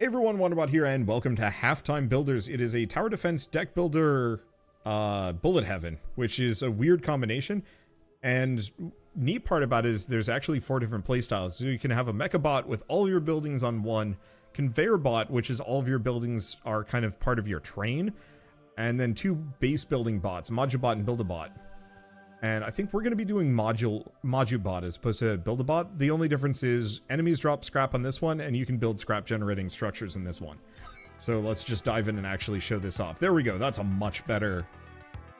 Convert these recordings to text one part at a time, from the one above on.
Hey everyone, Wanderbot here, and welcome to Halftime Builders. It is a tower defense deck builder uh, bullet heaven, which is a weird combination. And neat part about it is there's actually four different playstyles. So you can have a mecha bot with all your buildings on one, conveyor bot, which is all of your buildings are kind of part of your train, and then two base building bots, Modulbot and Buildabot. And I think we're going to be doing module Modulbot as opposed to build a bot. The only difference is enemies drop scrap on this one, and you can build scrap generating structures in this one. So let's just dive in and actually show this off. There we go. That's a much better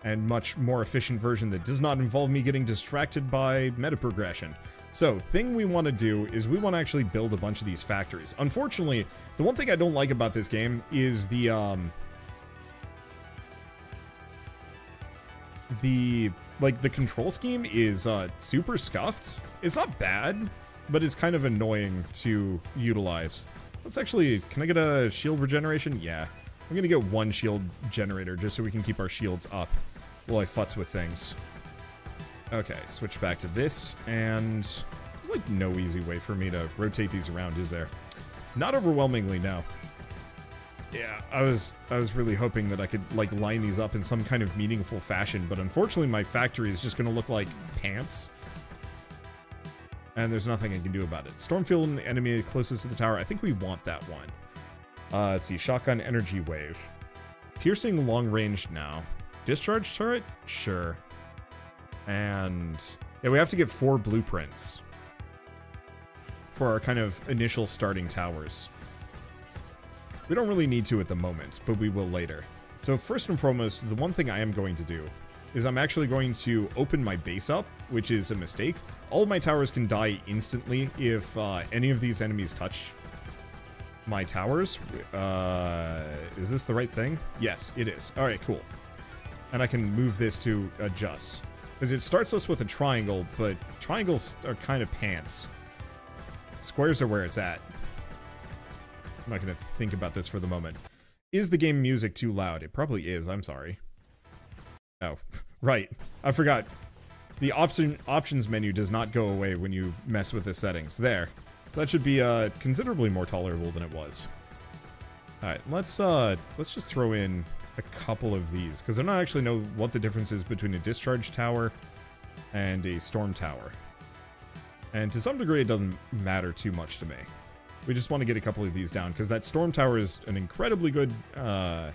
and much more efficient version that does not involve me getting distracted by meta progression. So, thing we want to do is we want to actually build a bunch of these factories. Unfortunately, the one thing I don't like about this game is the, um... The like, the control scheme is uh, super scuffed. It's not bad, but it's kind of annoying to utilize. Let's actually... Can I get a shield regeneration? Yeah. I'm gonna get one shield generator just so we can keep our shields up while I futz with things. Okay, switch back to this, and there's like no easy way for me to rotate these around, is there? Not overwhelmingly, no. Yeah, I was I was really hoping that I could like line these up in some kind of meaningful fashion, but unfortunately my factory is just going to look like pants. And there's nothing I can do about it. Stormfield and the enemy closest to the tower. I think we want that one. Uh, let's see. Shotgun energy wave. Piercing long range now. Discharge turret? Sure. And yeah, we have to get four blueprints for our kind of initial starting towers. We don't really need to at the moment, but we will later. So first and foremost, the one thing I am going to do is I'm actually going to open my base up, which is a mistake. All my towers can die instantly if uh, any of these enemies touch my towers. Uh, is this the right thing? Yes, it is. All right, cool. And I can move this to adjust. Because it starts us with a triangle, but triangles are kind of pants. Squares are where it's at. I'm not going to think about this for the moment. Is the game music too loud? It probably is. I'm sorry. Oh, right. I forgot. The option options menu does not go away when you mess with the settings. There. That should be uh, considerably more tolerable than it was. Alright, let's uh, let's just throw in a couple of these, because I don't actually know what the difference is between a discharge tower and a storm tower. And to some degree, it doesn't matter too much to me. We just want to get a couple of these down, because that Storm Tower is an incredibly good... Uh,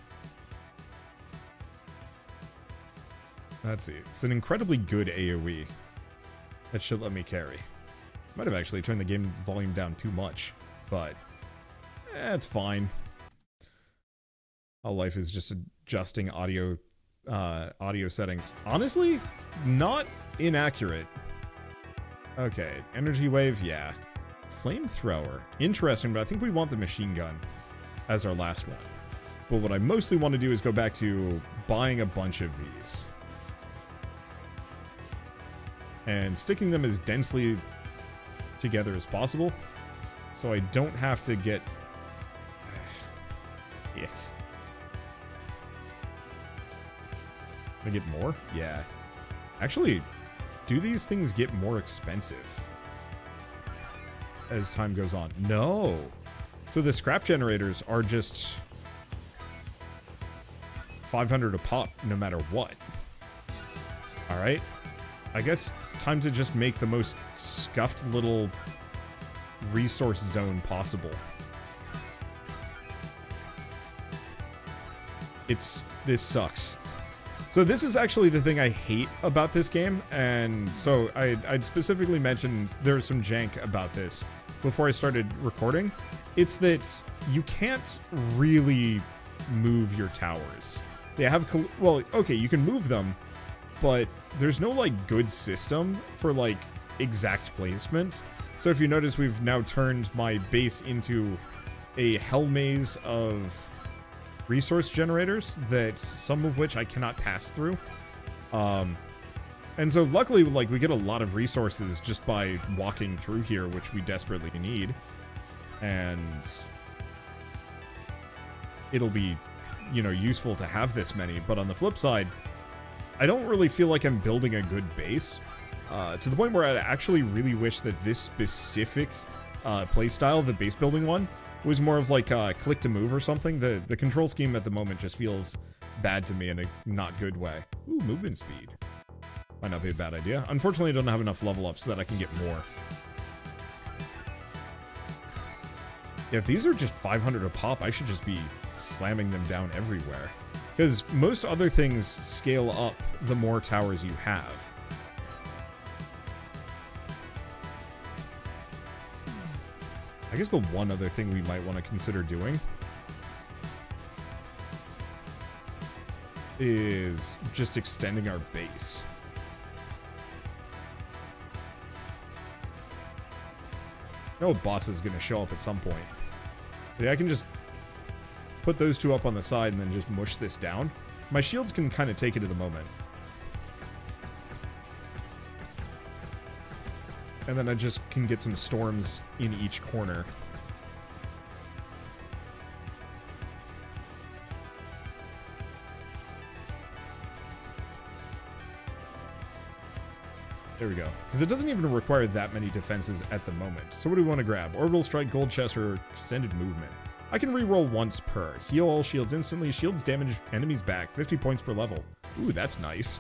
let's see. It's an incredibly good AoE. That should let me carry. Might have actually turned the game volume down too much, but... Eh, fine. All life is just adjusting audio uh, audio settings. Honestly, not inaccurate. Okay, energy wave, yeah. Flamethrower. Interesting, but I think we want the machine gun as our last one. But what I mostly want to do is go back to buying a bunch of these. And sticking them as densely together as possible. So I don't have to get... Ick. Can I get more? Yeah. Actually, do these things get more expensive? As time goes on. No. So the scrap generators are just 500 a pop no matter what. All right. I guess time to just make the most scuffed little resource zone possible. It's this sucks. So this is actually the thing I hate about this game, and so I, I'd specifically mentioned there's some jank about this before I started recording. It's that you can't really move your towers. They have, well, okay, you can move them, but there's no, like, good system for, like, exact placement. So if you notice, we've now turned my base into a hell maze of resource generators that some of which I cannot pass through. Um, and so luckily, like, we get a lot of resources just by walking through here, which we desperately need. And it'll be, you know, useful to have this many. But on the flip side, I don't really feel like I'm building a good base. Uh, to the point where I actually really wish that this specific uh, playstyle, the base building one, it was more of like uh, click to move or something, the, the control scheme at the moment just feels bad to me in a not good way. Ooh, movement speed. Might not be a bad idea. Unfortunately, I don't have enough level up so that I can get more. If these are just 500 a pop, I should just be slamming them down everywhere. Because most other things scale up the more towers you have. I guess the one other thing we might want to consider doing is just extending our base. No boss is going to show up at some point. Yeah, I can just put those two up on the side and then just mush this down. My shields can kind of take it at the moment. And then I just can get some storms in each corner. There we go. Because it doesn't even require that many defenses at the moment. So what do we want to grab? Orbital Strike, Gold Chest, or Extended Movement? I can reroll once per. Heal all shields instantly. Shields damage enemies back. 50 points per level. Ooh, that's nice.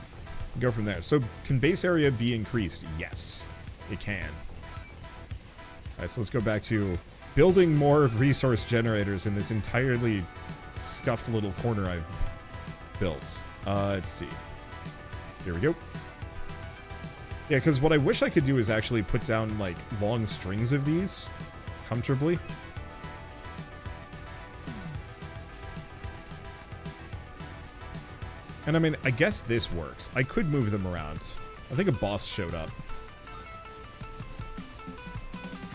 Go from there. So can base area be increased? Yes, it can. Alright, so let's go back to building more resource generators in this entirely scuffed little corner I've built. Uh, let's see. Here we go. Yeah, because what I wish I could do is actually put down, like, long strings of these comfortably. And I mean, I guess this works. I could move them around. I think a boss showed up.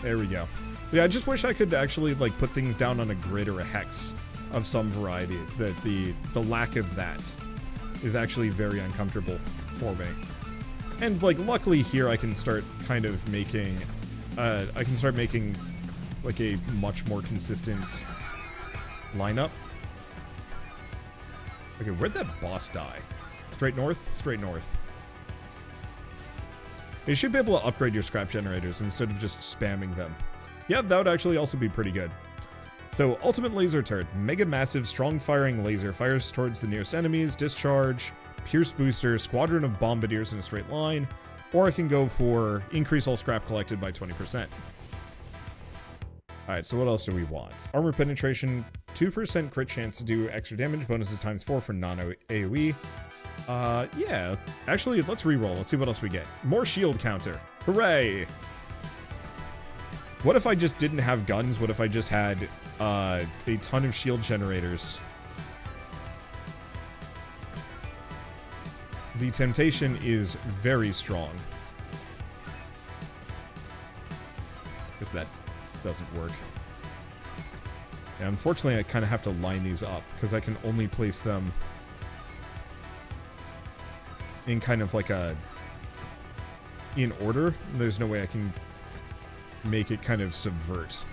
There we go. Yeah, I just wish I could actually, like, put things down on a grid or a hex of some variety. That the, the lack of that is actually very uncomfortable for me. And, like, luckily here I can start kind of making... Uh, I can start making, like, a much more consistent lineup. Okay, where'd that boss die? Straight north? Straight north. You should be able to upgrade your scrap generators instead of just spamming them. Yeah, that would actually also be pretty good. So, Ultimate Laser Turret. Mega Massive Strong Firing Laser fires towards the nearest enemies, Discharge, Pierce Booster, Squadron of Bombardiers in a straight line, or I can go for Increase all scrap collected by 20%. Alright, so what else do we want? Armor Penetration, 2% crit chance to do extra damage, bonuses times 4 for non-AoE. Uh, yeah. Actually, let's re-roll. Let's see what else we get. More shield counter. Hooray! What if I just didn't have guns? What if I just had uh, a ton of shield generators? The temptation is very strong. Guess that doesn't work. Yeah, unfortunately, I kind of have to line these up, because I can only place them in kind of like a... in order. There's no way I can make it kind of subvert.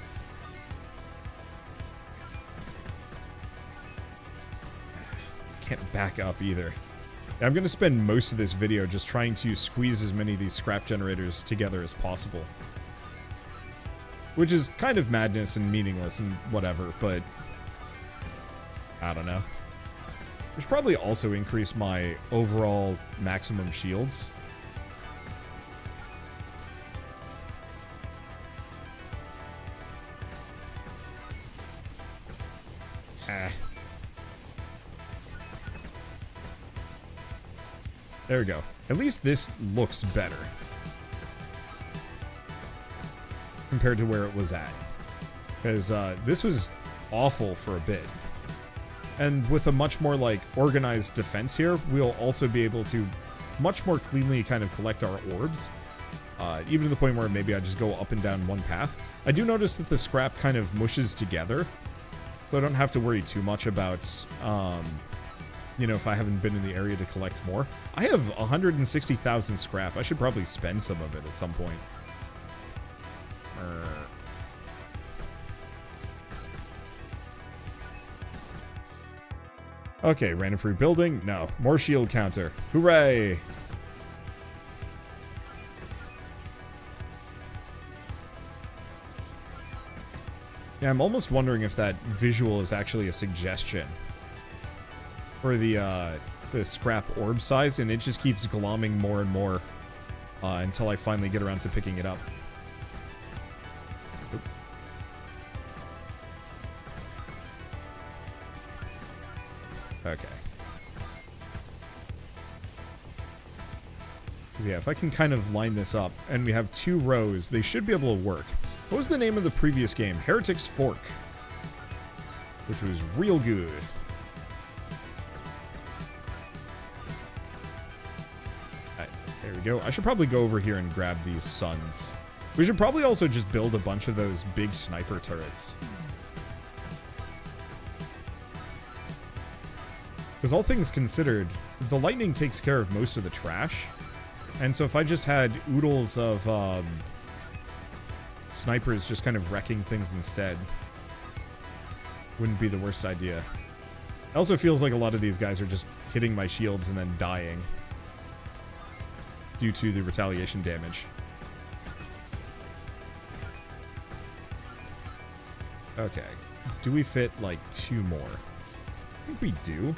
Can't back up either. I'm going to spend most of this video just trying to squeeze as many of these scrap generators together as possible. Which is kind of madness and meaningless and whatever, but... I don't know. Which probably also increase my overall maximum shields. Ah. There we go. At least this looks better. Compared to where it was at. Because uh, this was awful for a bit. And with a much more, like, organized defense here, we'll also be able to much more cleanly kind of collect our orbs. Uh, even to the point where maybe I just go up and down one path. I do notice that the scrap kind of mushes together, so I don't have to worry too much about, um, you know, if I haven't been in the area to collect more. I have 160,000 scrap. I should probably spend some of it at some point. Okay, random free building? No. More shield counter. Hooray! Yeah, I'm almost wondering if that visual is actually a suggestion for the uh, the scrap orb size, and it just keeps glomming more and more uh, until I finally get around to picking it up. Okay. Yeah, if I can kind of line this up, and we have two rows, they should be able to work. What was the name of the previous game? Heretic's Fork. Which was real good. There we go. I should probably go over here and grab these suns. We should probably also just build a bunch of those big sniper turrets. Because all things considered, the lightning takes care of most of the trash. And so if I just had oodles of um, snipers just kind of wrecking things instead, wouldn't be the worst idea. It also feels like a lot of these guys are just hitting my shields and then dying due to the retaliation damage. Okay. Do we fit like two more? I think we do.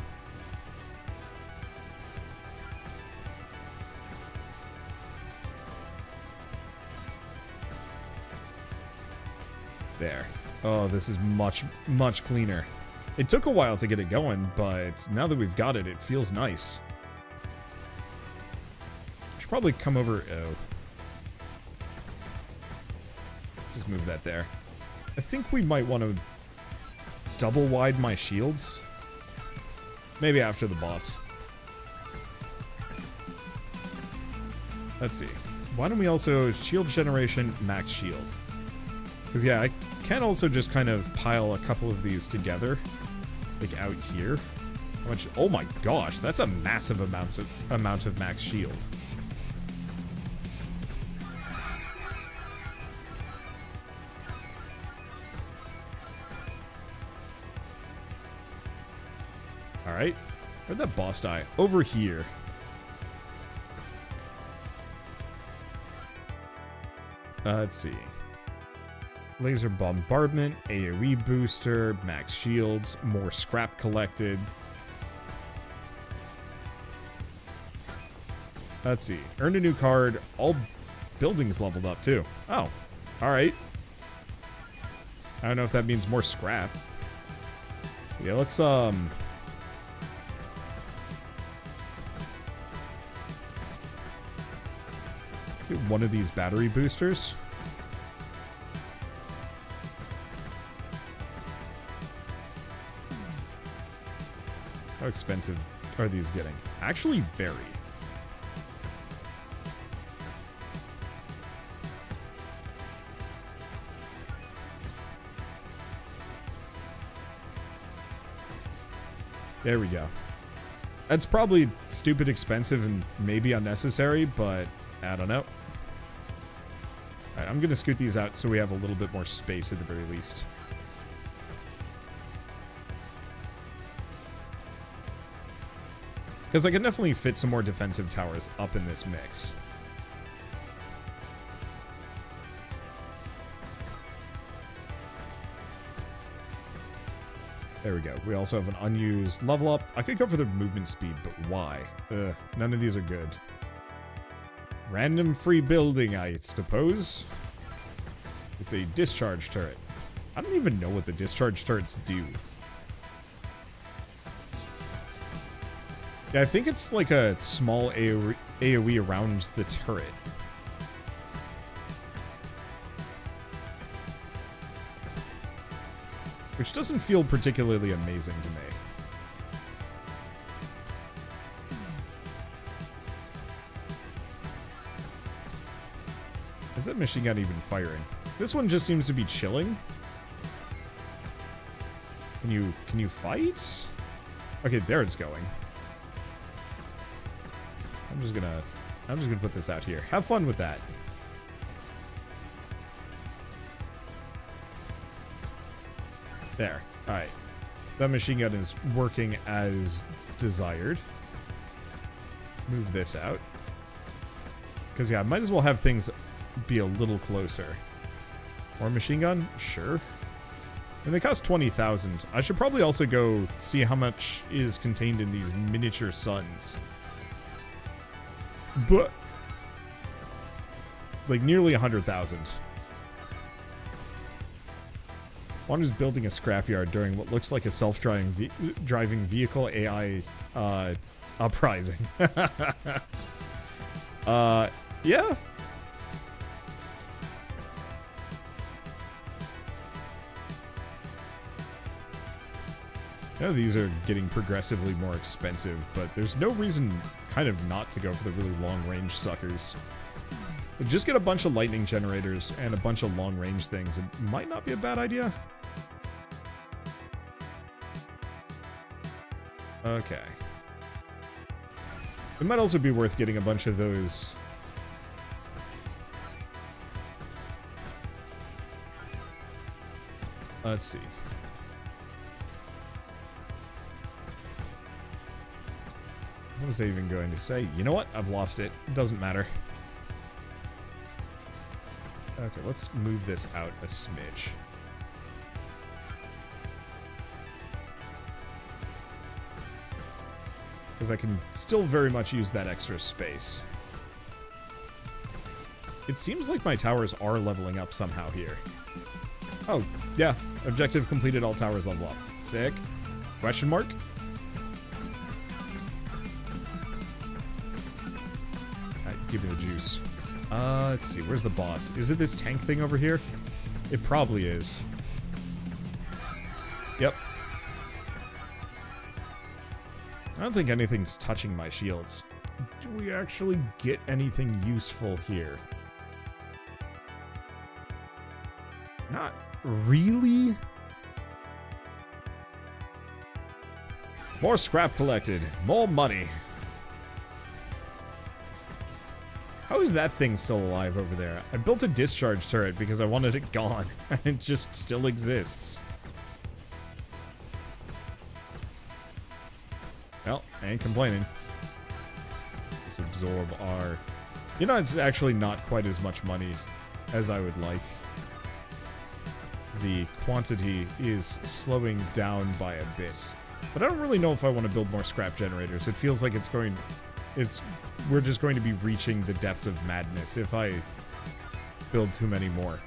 There. Oh, this is much, much cleaner. It took a while to get it going, but now that we've got it, it feels nice. Should probably come over... Oh. Just move that there. I think we might want to double wide my shields. Maybe after the boss. Let's see. Why don't we also shield generation, max shield? Because, yeah, I can also just kind of pile a couple of these together. Like, out here. How much? Oh my gosh, that's a massive amount of, amount of max shield. Alright. Where'd that boss die? Over here. Uh, let's see. Laser bombardment, AoE booster, max shields, more scrap collected. Let's see. Earned a new card. All buildings leveled up too. Oh, all right. I don't know if that means more scrap. Yeah, let's um. Get one of these battery boosters. Expensive are these getting? Actually, very. There we go. That's probably stupid expensive and maybe unnecessary, but I don't know. I'm gonna scoot these out so we have a little bit more space at the very least. Because I can definitely fit some more defensive towers up in this mix. There we go. We also have an unused level up. I could go for the movement speed, but why? Ugh, none of these are good. Random free building, I suppose. It's a discharge turret. I don't even know what the discharge turrets do. Yeah, I think it's like a small AoE, around the turret. Which doesn't feel particularly amazing to me. Is that machine gun even firing? This one just seems to be chilling. Can you can you fight? Okay, there it's going. I'm just gonna I'm just gonna put this out here. Have fun with that. There. Alright. That machine gun is working as desired. Move this out. Because, yeah, I might as well have things be a little closer. More machine gun? Sure. And they cost 20,000. I should probably also go see how much is contained in these miniature suns. But... Like, nearly a 100,000. One is building a scrapyard during what looks like a self-driving ve driving vehicle AI uh, uprising. uh, yeah. Know these are getting progressively more expensive, but there's no reason kind of not to go for the really long-range suckers. Just get a bunch of lightning generators and a bunch of long-range things. It might not be a bad idea. Okay. It might also be worth getting a bunch of those... Let's see. Was I even going to say? You know what? I've lost it. It doesn't matter. Okay, let's move this out a smidge. Because I can still very much use that extra space. It seems like my towers are leveling up somehow here. Oh, yeah. Objective completed, all towers level up. Sick. Question mark? Juice. Uh, let's see, where's the boss? Is it this tank thing over here? It probably is. Yep. I don't think anything's touching my shields. Do we actually get anything useful here? Not really? More scrap collected. More money. Is that thing still alive over there? I built a discharge turret because I wanted it gone. And it just still exists. Well, I ain't complaining. Let's absorb our... You know, it's actually not quite as much money as I would like. The quantity is slowing down by a bit. But I don't really know if I want to build more scrap generators. It feels like it's going... It's we're just going to be reaching the depths of madness if I build too many more.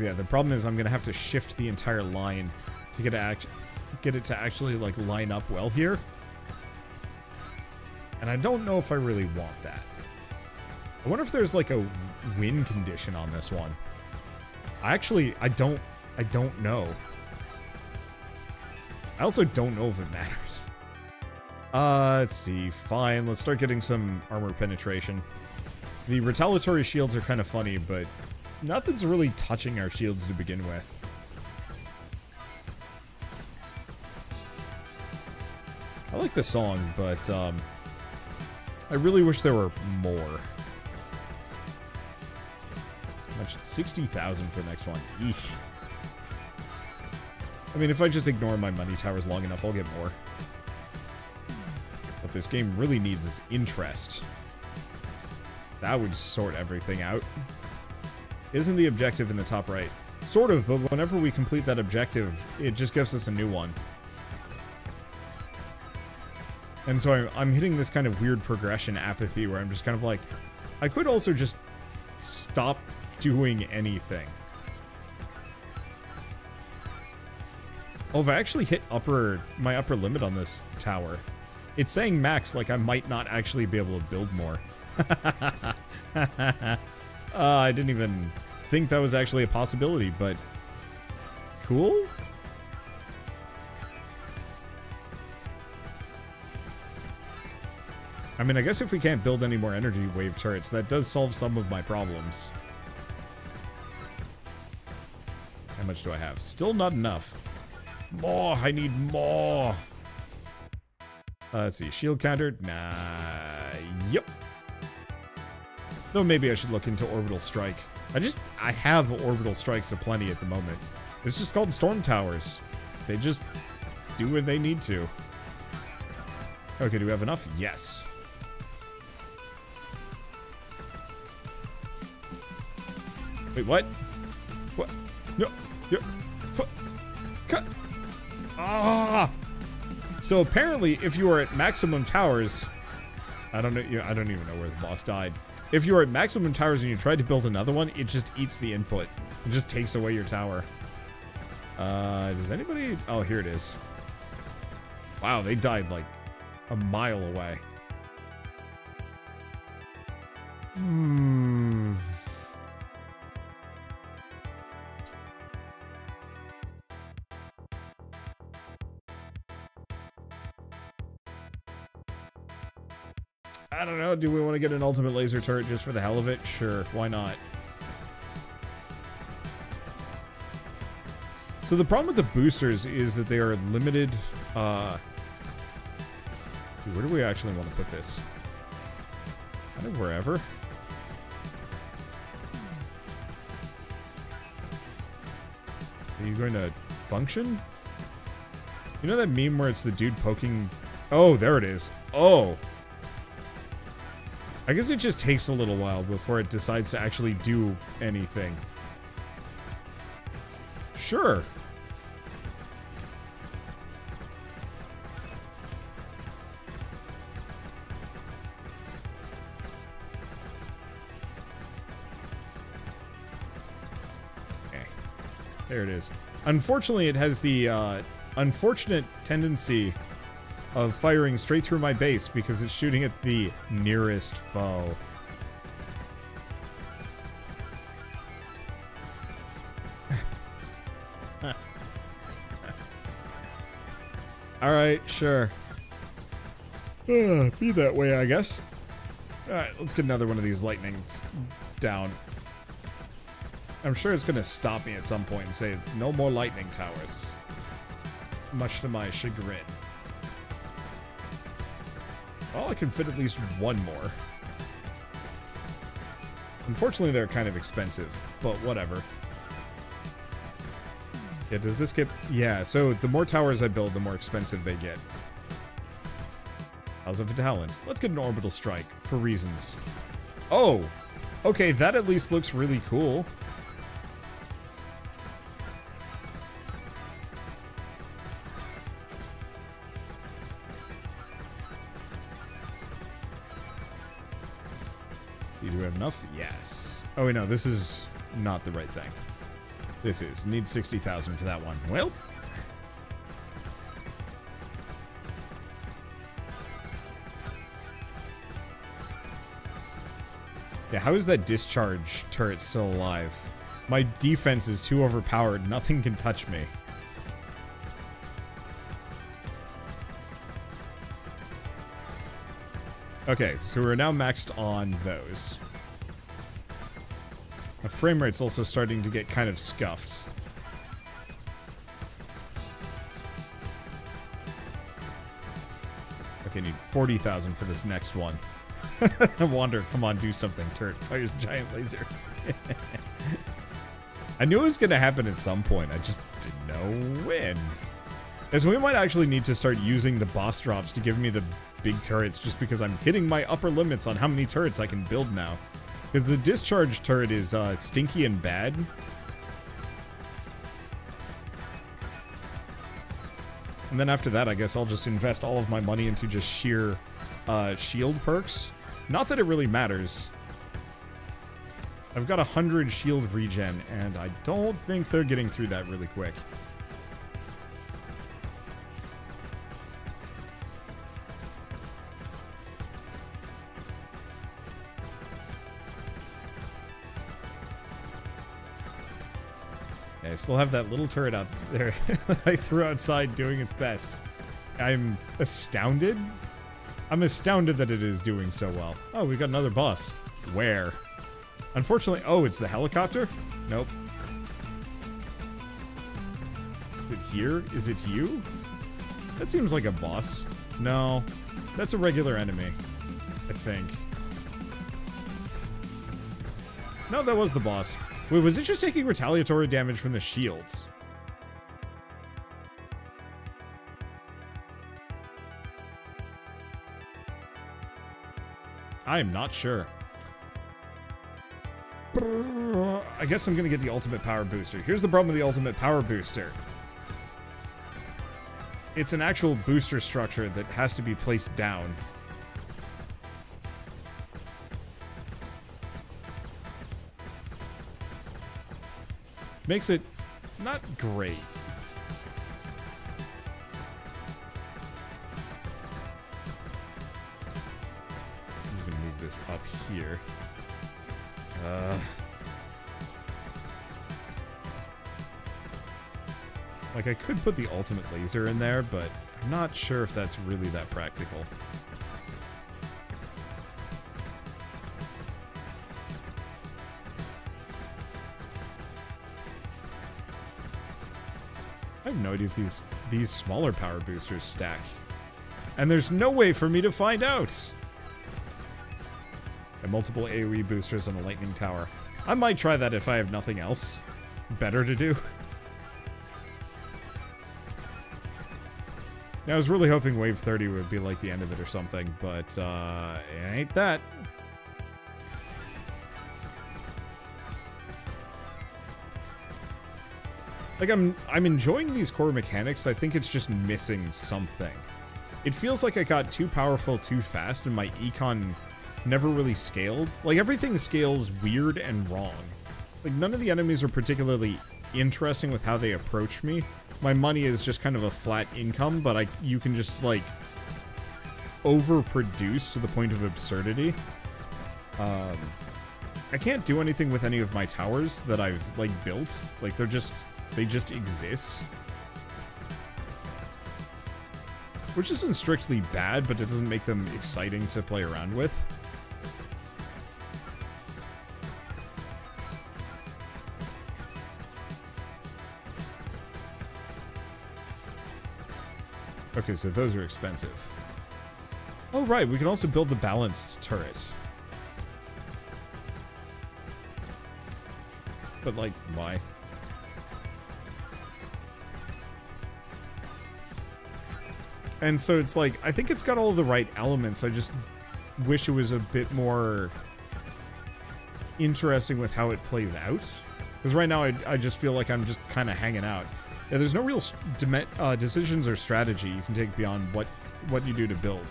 yeah, the problem is I'm going to have to shift the entire line to get it, act get it to actually like line up well here. And I don't know if I really want that. I wonder if there's like a win condition on this one. I actually, I don't, I don't know. I also don't know if it matters. Uh, let's see. Fine, let's start getting some armor penetration. The retaliatory shields are kind of funny, but nothing's really touching our shields to begin with. Like the song, but um, I really wish there were more. 60,000 for the next one. Eesh. I mean, if I just ignore my money towers long enough, I'll get more. But this game really needs is interest. That would sort everything out. Isn't the objective in the top right? Sort of, but whenever we complete that objective, it just gives us a new one. And so I'm, I'm hitting this kind of weird progression apathy where I'm just kind of like, I could also just stop doing anything. Oh, if I actually hit upper my upper limit on this tower, it's saying max like I might not actually be able to build more. uh, I didn't even think that was actually a possibility, but cool? I mean, I guess if we can't build any more energy wave turrets, that does solve some of my problems. How much do I have? Still not enough. More! I need more! Uh, let's see. Shield counter? Nah. Yep. Though maybe I should look into Orbital Strike. I just, I have Orbital Strikes aplenty at the moment. It's just called Storm Towers. They just do what they need to. Okay, do we have enough? Yes. Wait, what? What? No. Yeah. Cut. Ah. So apparently, if you are at maximum towers, I don't know. I don't even know where the boss died. If you are at maximum towers and you try to build another one, it just eats the input. It just takes away your tower. Uh, does anybody? Oh, here it is. Wow, they died like a mile away. Hmm. Do we want to get an ultimate laser turret just for the hell of it? Sure, why not? So the problem with the boosters is that they are limited. Uh, see, where do we actually want to put this? Kind of wherever. Are you going to function? You know that meme where it's the dude poking... Oh, there it is. Oh, I guess it just takes a little while before it decides to actually do anything. Sure. Okay. There it is. Unfortunately, it has the uh, unfortunate tendency of firing straight through my base because it's shooting at the nearest foe. Alright, sure. Uh, be that way, I guess. Alright, let's get another one of these lightnings down. I'm sure it's to stop me at some point and say, no more lightning towers. Much to my chagrin. Well, I can fit at least one more. Unfortunately, they're kind of expensive, but whatever. Yeah, does this get... Yeah, so the more towers I build, the more expensive they get. How's of talent? Let's get an orbital strike, for reasons. Oh! Okay, that at least looks really cool. Wait, no, this is not the right thing. This is. Need 60,000 for that one. Well. Yeah, how is that discharge turret still alive? My defense is too overpowered. Nothing can touch me. Okay, so we're now maxed on those. Frame rate's also starting to get kind of scuffed. Okay, need 40,000 for this next one. Wander, come on, do something. Turret fires giant laser. I knew it was going to happen at some point. I just didn't know when. As we might actually need to start using the boss drops to give me the big turrets just because I'm hitting my upper limits on how many turrets I can build now. Because the discharge turret is uh, stinky and bad. And then after that, I guess I'll just invest all of my money into just sheer uh, shield perks. Not that it really matters. I've got a 100 shield regen, and I don't think they're getting through that really quick. I still have that little turret out there I threw outside doing its best. I'm astounded. I'm astounded that it is doing so well. Oh, we got another boss. Where? Unfortunately, oh, it's the helicopter? Nope. Is it here? Is it you? That seems like a boss. No, that's a regular enemy, I think. No, that was the boss. Wait, was it just taking retaliatory damage from the shields? I am not sure. I guess I'm gonna get the ultimate power booster. Here's the problem with the ultimate power booster. It's an actual booster structure that has to be placed down. Makes it not great. I'm gonna move this up here. Uh, like, I could put the ultimate laser in there, but I'm not sure if that's really that practical. If these these smaller power boosters stack. And there's no way for me to find out! And multiple AoE boosters on a lightning tower. I might try that if I have nothing else better to do. I was really hoping Wave 30 would be like the end of it or something, but uh, it ain't that. Like I'm I'm enjoying these core mechanics. I think it's just missing something. It feels like I got too powerful too fast and my econ never really scaled. Like everything scales weird and wrong. Like none of the enemies are particularly interesting with how they approach me. My money is just kind of a flat income, but I you can just like overproduce to the point of absurdity. Um I can't do anything with any of my towers that I've like built. Like they're just they just exist. Which isn't strictly bad, but it doesn't make them exciting to play around with. Okay, so those are expensive. Oh, right, we can also build the balanced turret. But, like, why? And so it's like, I think it's got all the right elements. I just wish it was a bit more interesting with how it plays out. Because right now I, I just feel like I'm just kind of hanging out. Yeah, there's no real uh, decisions or strategy you can take beyond what, what you do to build.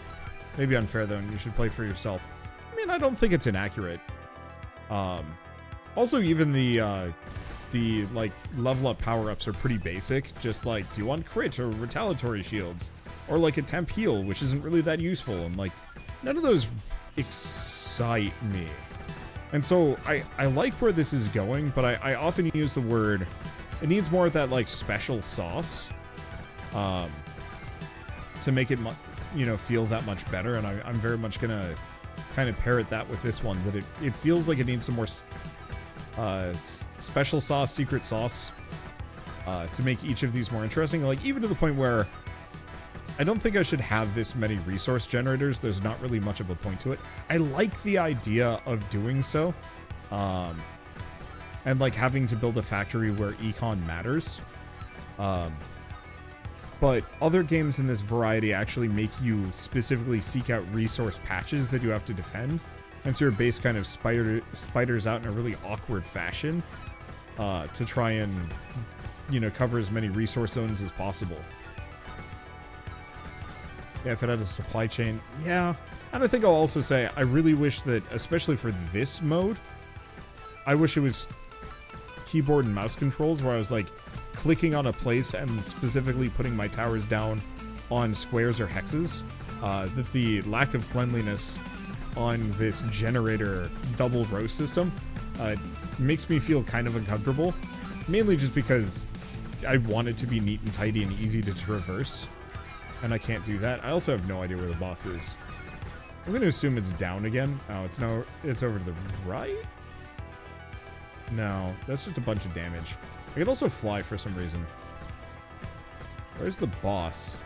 Maybe unfair though, and you should play for yourself. I mean, I don't think it's inaccurate. Um, also, even the uh, the like level up power ups are pretty basic. Just like, do you want crit or retaliatory shields? Or like a temp heal, which isn't really that useful. And like, none of those excite me. And so I, I like where this is going, but I, I often use the word, it needs more of that like special sauce um, to make it, you know, feel that much better. And I, I'm very much going to kind of parrot that with this one, that it, it feels like it needs some more uh, special sauce, secret sauce uh, to make each of these more interesting. Like even to the point where I don't think I should have this many resource generators. There's not really much of a point to it. I like the idea of doing so. Um, and like having to build a factory where econ matters. Um, but other games in this variety actually make you specifically seek out resource patches that you have to defend. And so your base kind of spider spiders out in a really awkward fashion uh, to try and, you know, cover as many resource zones as possible. Yeah, if it had a supply chain. Yeah. And I think I'll also say, I really wish that, especially for this mode, I wish it was keyboard and mouse controls where I was like clicking on a place and specifically putting my towers down on squares or hexes. Uh, that the lack of cleanliness on this generator double row system uh, makes me feel kind of uncomfortable. Mainly just because I want it to be neat and tidy and easy to traverse and I can't do that. I also have no idea where the boss is. I'm going to assume it's down again. Oh, it's no, it's over to the right? No, that's just a bunch of damage. I could also fly for some reason. Where's the boss?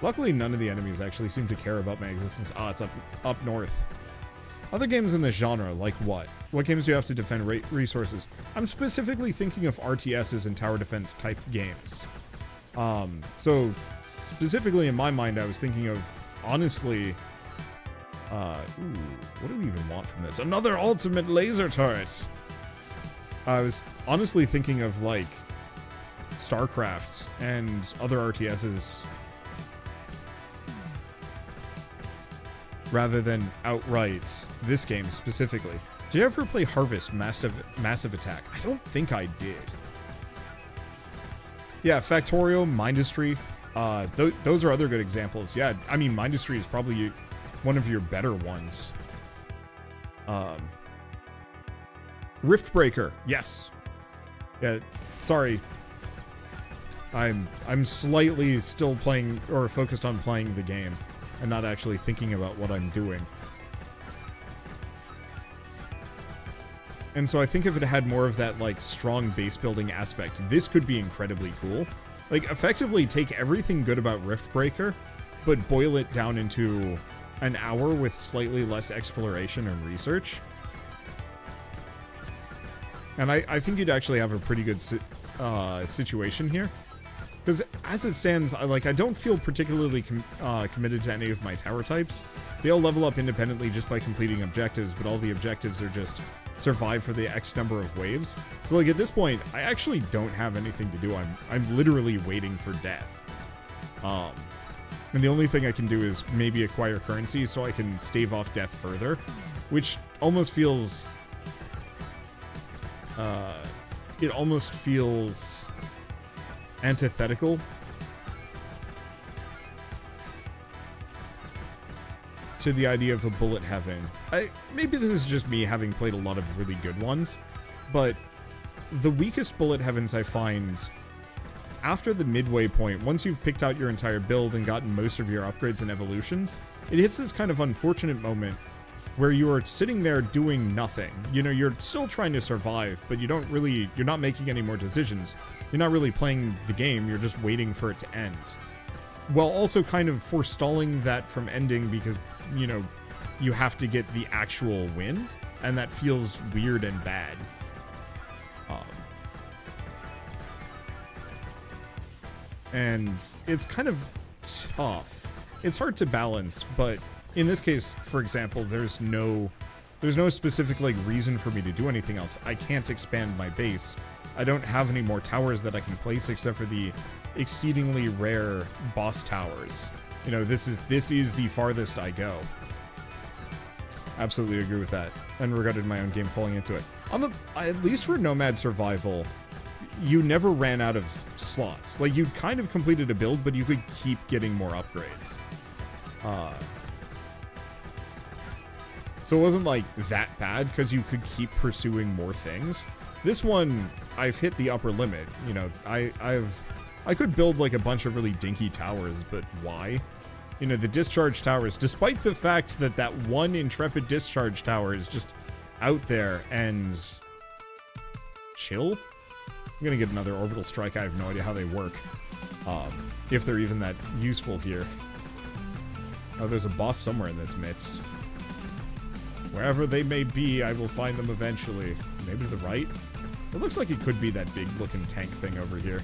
Luckily, none of the enemies actually seem to care about my existence. Ah, it's up, up north. Other games in this genre, like what? What games do you have to defend resources? I'm specifically thinking of RTSs and tower defense type games. Um, so, specifically in my mind, I was thinking of, honestly, uh, ooh, what do we even want from this? Another ultimate laser turret! I was honestly thinking of, like, StarCraft and other RTSs rather than outright this game specifically. Did you ever play Harvest Massive, Massive Attack? I don't think I did. Yeah, Factorio, Mindustry, uh, th those are other good examples. Yeah, I mean, Mindustry is probably one of your better ones. Um, Riftbreaker, yes. Yeah, sorry. I'm I'm slightly still playing or focused on playing the game and not actually thinking about what I'm doing. And so I think if it had more of that, like, strong base building aspect, this could be incredibly cool. Like, effectively take everything good about Riftbreaker, but boil it down into an hour with slightly less exploration and research. And I, I think you'd actually have a pretty good si uh, situation here. Because as it stands, I, like I don't feel particularly com uh, committed to any of my tower types. They all level up independently just by completing objectives, but all the objectives are just survive for the X number of waves. So like at this point, I actually don't have anything to do. I'm I'm literally waiting for death. Um, and the only thing I can do is maybe acquire currency so I can stave off death further, which almost feels. Uh, it almost feels antithetical to the idea of a bullet heaven. I maybe this is just me having played a lot of really good ones, but the weakest bullet heavens I find after the midway point, once you've picked out your entire build and gotten most of your upgrades and evolutions, it hits this kind of unfortunate moment where you are sitting there doing nothing. You know, you're still trying to survive, but you don't really, you're not making any more decisions. You're not really playing the game, you're just waiting for it to end. While also kind of forestalling that from ending because, you know, you have to get the actual win, and that feels weird and bad. Um, and it's kind of tough. It's hard to balance, but in this case, for example, there's no there's no specific like reason for me to do anything else. I can't expand my base. I don't have any more towers that I can place except for the exceedingly rare boss towers. You know, this is this is the farthest I go. Absolutely agree with that. And regretted my own game falling into it. On the at least for Nomad Survival, you never ran out of slots. Like you kind of completed a build, but you could keep getting more upgrades. Uh so it wasn't like that bad because you could keep pursuing more things. This one, I've hit the upper limit. You know, I, I've, I could build like a bunch of really dinky towers, but why? You know, the discharge towers, despite the fact that that one intrepid discharge tower is just out there and chill. I'm gonna get another orbital strike. I have no idea how they work. Um, if they're even that useful here. Oh, there's a boss somewhere in this midst. Wherever they may be, I will find them eventually. Maybe to the right? It looks like it could be that big looking tank thing over here.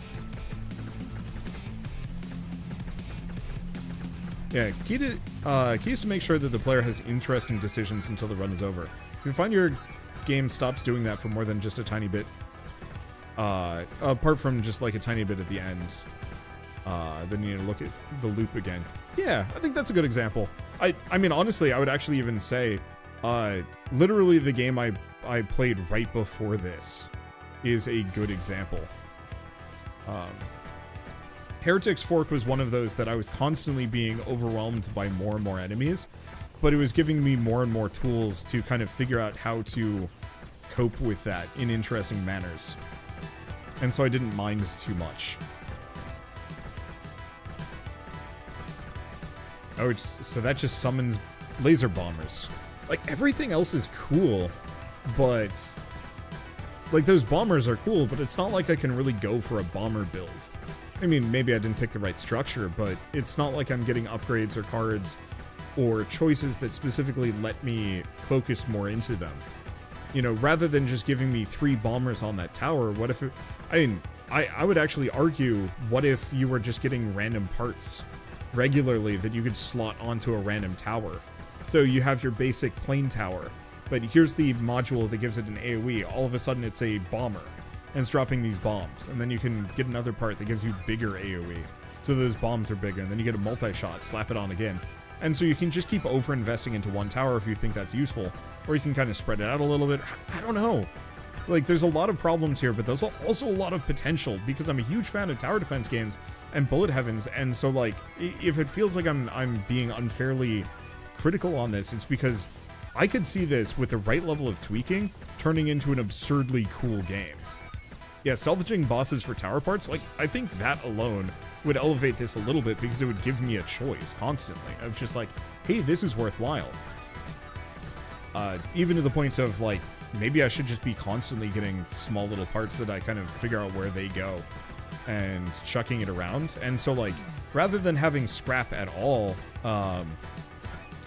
Yeah, key to uh, key is to make sure that the player has interesting decisions until the run is over. If you find your game stops doing that for more than just a tiny bit, uh, apart from just like a tiny bit at the end, uh, then you need to look at the loop again. Yeah, I think that's a good example. I, I mean, honestly, I would actually even say uh, literally the game I, I played right before this is a good example. Um, Heretic's Fork was one of those that I was constantly being overwhelmed by more and more enemies, but it was giving me more and more tools to kind of figure out how to cope with that in interesting manners. And so I didn't mind too much. Oh, so that just summons laser bombers. Like, everything else is cool, but... Like, those bombers are cool, but it's not like I can really go for a bomber build. I mean, maybe I didn't pick the right structure, but it's not like I'm getting upgrades or cards or choices that specifically let me focus more into them. You know, rather than just giving me three bombers on that tower, what if it, I mean, I, I would actually argue, what if you were just getting random parts regularly that you could slot onto a random tower? So you have your basic plane tower, but here's the module that gives it an AoE. All of a sudden it's a bomber, and it's dropping these bombs. And then you can get another part that gives you bigger AoE. So those bombs are bigger, and then you get a multi-shot, slap it on again. And so you can just keep over-investing into one tower if you think that's useful, or you can kind of spread it out a little bit. I don't know. Like, there's a lot of problems here, but there's also a lot of potential because I'm a huge fan of tower defense games and bullet heavens, and so like, if it feels like I'm I'm being unfairly critical on this, it's because I could see this with the right level of tweaking turning into an absurdly cool game. Yeah, salvaging bosses for tower parts, like, I think that alone would elevate this a little bit because it would give me a choice constantly of just like, hey, this is worthwhile. Uh, even to the point of like, maybe I should just be constantly getting small little parts that I kind of figure out where they go and chucking it around. And so, like, rather than having scrap at all, um,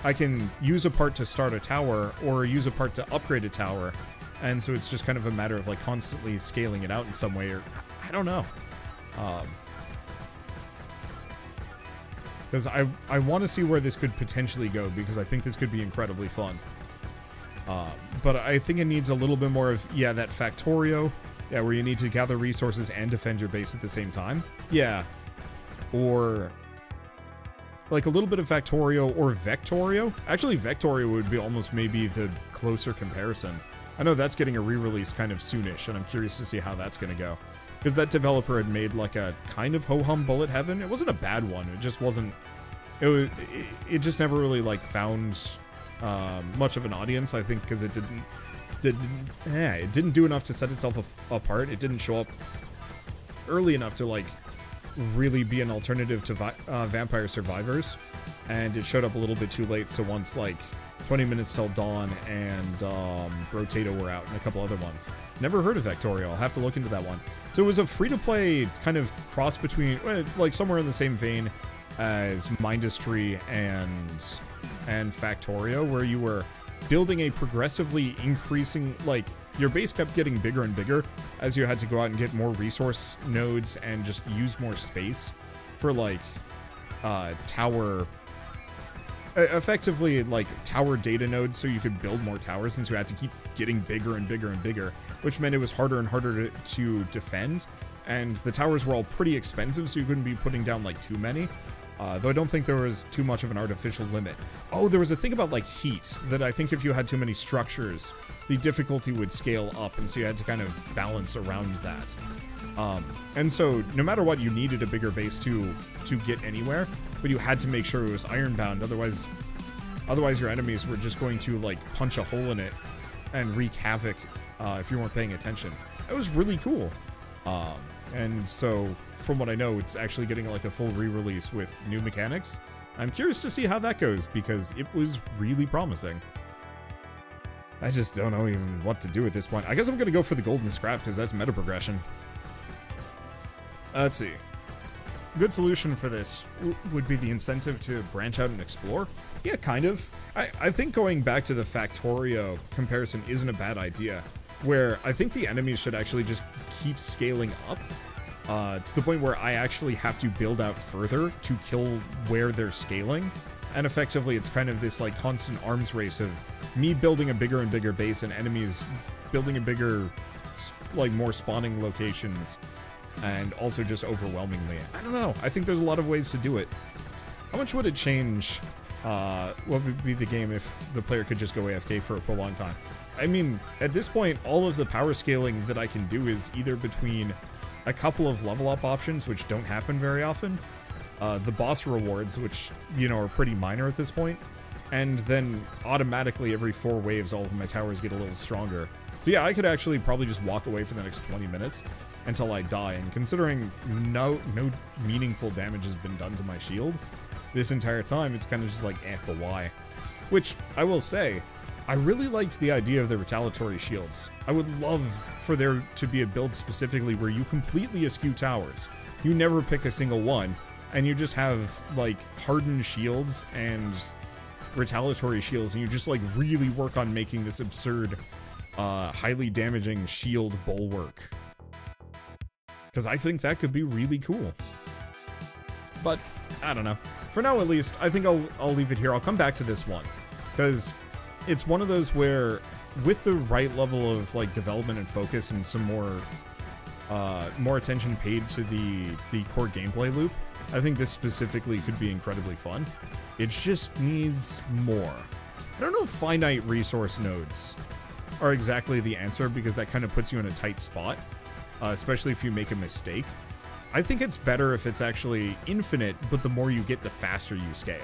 I can use a part to start a tower or use a part to upgrade a tower. And so it's just kind of a matter of like constantly scaling it out in some way, or I don't know. Um, because I I want to see where this could potentially go because I think this could be incredibly fun. Uh, but I think it needs a little bit more of, yeah, that Factorio. Yeah, where you need to gather resources and defend your base at the same time. Yeah. Or like a little bit of Factorio or Vectorio. Actually, Vectorio would be almost maybe the closer comparison. I know that's getting a re-release kind of soonish, and I'm curious to see how that's going to go. Because that developer had made like a kind of ho-hum bullet heaven. It wasn't a bad one. It just wasn't... It was. It, it just never really like found um, much of an audience, I think, because it didn't didn't yeah, it didn't do enough to set itself apart. It didn't show up early enough to like really be an alternative to uh, Vampire Survivors, and it showed up a little bit too late. So once like 20 Minutes Till Dawn and um, Brotato were out, and a couple other ones. Never heard of Vectorio. I'll have to look into that one. So it was a free-to-play kind of cross between, like somewhere in the same vein as Mindustry and and Factorio, where you were building a progressively increasing, like, your base kept getting bigger and bigger as you had to go out and get more resource nodes and just use more space for, like, uh, tower effectively like tower data nodes so you could build more towers since you had to keep getting bigger and bigger and bigger which meant it was harder and harder to, to defend and the towers were all pretty expensive so you couldn't be putting down like too many uh, though I don't think there was too much of an artificial limit. Oh, there was a thing about like heat that I think if you had too many structures, the difficulty would scale up, and so you had to kind of balance around that. Um, and so no matter what, you needed a bigger base to to get anywhere, but you had to make sure it was ironbound. Otherwise, otherwise your enemies were just going to like punch a hole in it and wreak havoc uh, if you weren't paying attention. It was really cool. Um, and so from what I know, it's actually getting like a full re-release with new mechanics. I'm curious to see how that goes because it was really promising. I just don't know even what to do at this point. I guess I'm gonna go for the golden scrap because that's meta progression. Uh, let's see. Good solution for this would be the incentive to branch out and explore. Yeah, kind of. I, I think going back to the Factorio comparison isn't a bad idea, where I think the enemies should actually just keep scaling up uh, to the point where I actually have to build out further to kill where they're scaling. And effectively, it's kind of this like constant arms race of me building a bigger and bigger base and enemies building a bigger, like more spawning locations and also just overwhelmingly. I don't know. I think there's a lot of ways to do it. How much would it change? Uh, what would be the game if the player could just go AFK for a prolonged time? I mean, at this point, all of the power scaling that I can do is either between a couple of level up options, which don't happen very often. Uh, the boss rewards, which, you know, are pretty minor at this. And then automatically every four waves, all of my towers get a little stronger. So yeah, I could actually probably just walk away for the next 20 minutes until I die. And considering no no meaningful damage has been done to my shield this entire time, it's kind of just like, eh, but why? Which, I will say, I really liked the idea of the retaliatory shields. I would love for there to be a build specifically where you completely eschew towers. you never pick a single one, and you just have like hardened shields and retaliatory shields, and you just like really work on making this absurd, uh, highly damaging shield bulwark. Because I think that could be really cool. But I don't know. For now, at least, I think I'll I'll leave it here. I'll come back to this one because it's one of those where, with the right level of like development and focus and some more uh, more attention paid to the the core gameplay loop, I think this specifically could be incredibly fun. It just needs more. I don't know if finite resource nodes are exactly the answer because that kind of puts you in a tight spot, uh, especially if you make a mistake. I think it's better if it's actually infinite, but the more you get, the faster you scale.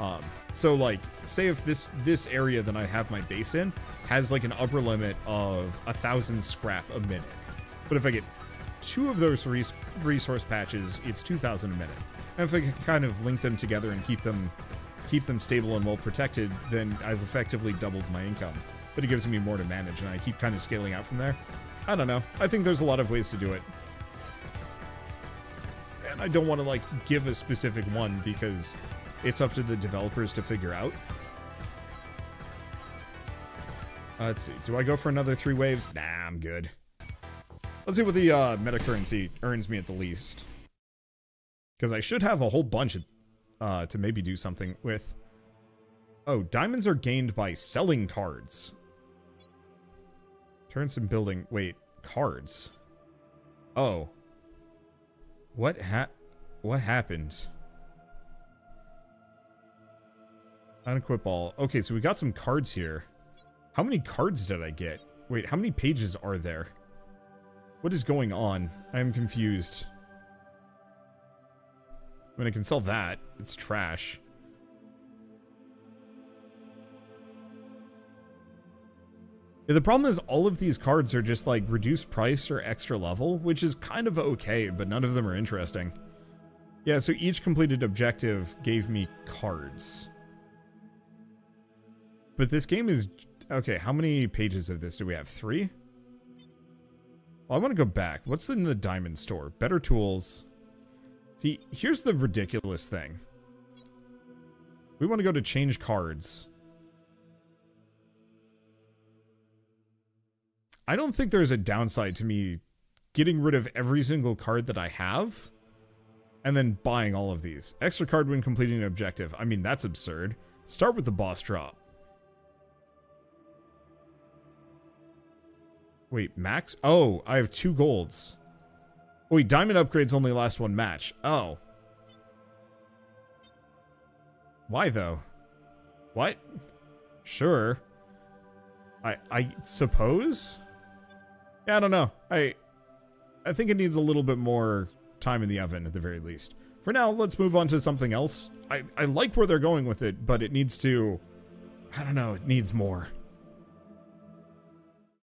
Um, so like, say if this this area that I have my base in has like an upper limit of a thousand scrap a minute, but if I get two of those res resource patches, it's 2,000 a minute. And if I can kind of link them together and keep them keep them stable and well protected, then I've effectively doubled my income. But it gives me more to manage, and I keep kind of scaling out from there. I don't know. I think there's a lot of ways to do it. And I don't want to like give a specific one because it's up to the developers to figure out. Uh, let's see. Do I go for another three waves? Nah, I'm good. Let's see what the uh, meta currency earns me at the least. Because I should have a whole bunch of, uh, to maybe do something with. Oh, diamonds are gained by selling cards. Turn some building. Wait, cards. Oh. What ha- what happened? Unequip all. Okay, so we got some cards here. How many cards did I get? Wait, how many pages are there? What is going on? I am confused. I mean, I can sell that. It's trash. The problem is all of these cards are just like reduced price or extra level, which is kind of okay, but none of them are interesting. Yeah, so each completed objective gave me cards. But this game is... Okay, how many pages of this do we have? Three? Well, I want to go back. What's in the diamond store? Better tools. See, here's the ridiculous thing. We want to go to change cards. I don't think there's a downside to me getting rid of every single card that I have and then buying all of these. Extra card when completing an objective. I mean, that's absurd. Start with the boss drop. Wait, max? Oh, I have two golds. Wait, diamond upgrades only last one match. Oh. Why, though? What? Sure. I I suppose? Yeah, I don't know. I I think it needs a little bit more time in the oven at the very least. For now, let's move on to something else. I, I like where they're going with it, but it needs to... I don't know, it needs more.